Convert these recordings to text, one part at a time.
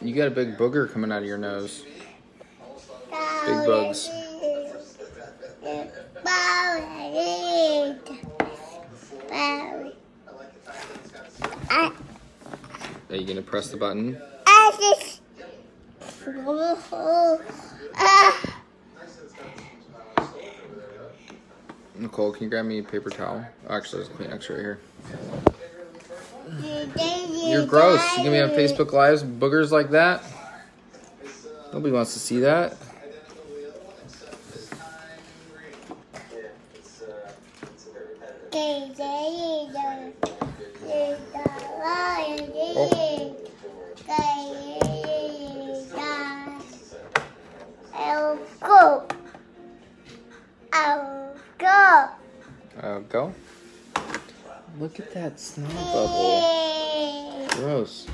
You got a big booger coming out of your nose. Big bugs. Are you gonna press the button? Nicole, can you grab me a paper towel? Actually, there's a Kleenex right here. You're gross. You gonna be on Facebook Lives boogers like that? Nobody wants to see that. I'll go. I'll go. Uh, go. Look at that snot bubble. Gross.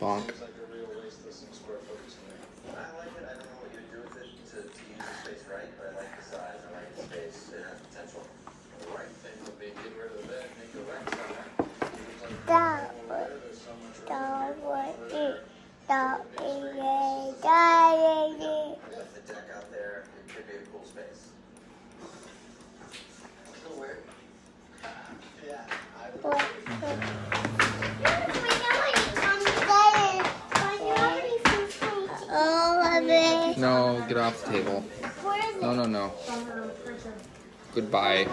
Bonk. That was, that was it. That is it. Oh, No, get off the table. No, no, no. Goodbye.